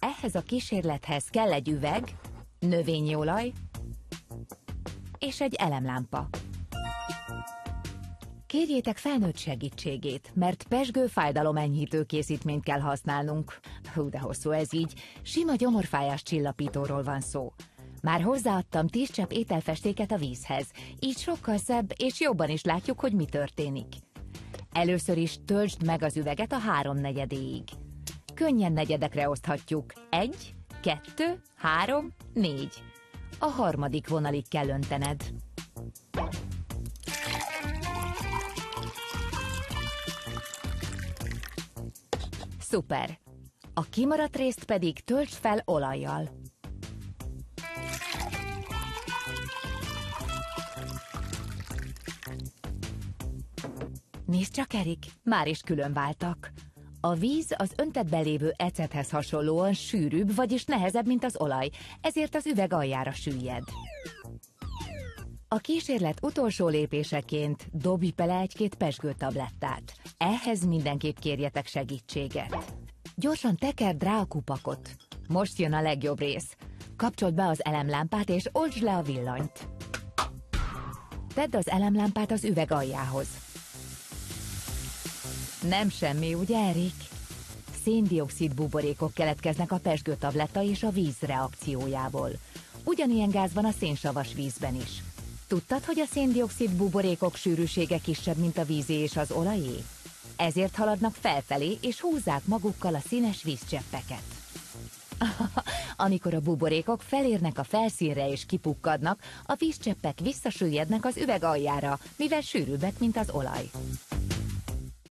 Ehhez a kísérlethez kell egy üveg, növényi olaj és egy elemlámpa. Kérjétek felnőtt segítségét, mert pesgő fájdalomenyhítő készítményt kell használnunk. Hú, de hosszú ez így. Sima gyomorfájás csillapítóról van szó. Már hozzáadtam 10 csepp ételfestéket a vízhez, így sokkal szebb és jobban is látjuk, hogy mi történik. Először is töltsd meg az üveget a háromnegyedéig. Könnyen negyedekre oszthatjuk. Egy, kettő, három, négy. A harmadik vonalig kell öntened. Szuper! A kimaradt részt pedig töltsd fel olajjal. Nézd csak, Erik, már is külön váltak. A víz az öntetben lévő ecethez hasonlóan sűrűbb, vagyis nehezebb, mint az olaj, ezért az üveg aljára süllyed. A kísérlet utolsó lépéseként dobj bele egy-két pesgőtablettát. Ehhez mindenképp kérjetek segítséget. Gyorsan tekerd rá a kupakot. Most jön a legjobb rész. Kapcsold be az elemlámpát és oltsd le a villanyt. Tedd az elemlámpát az üveg aljához. Nem semmi, ugye, Erik? Széndiokszid buborékok keletkeznek a pesgőtabletta és a víz reakciójából. Ugyanilyen gáz van a szénsavas vízben is. Tudtad, hogy a széndiokszid buborékok sűrűsége kisebb, mint a vízé és az olajé? Ezért haladnak felfelé, és húzzák magukkal a színes vízcseppeket. Amikor a buborékok felérnek a felszínre és kipukkadnak, a vízcseppek visszasüllyednek az üveg aljára, mivel sűrűbbek, mint az olaj.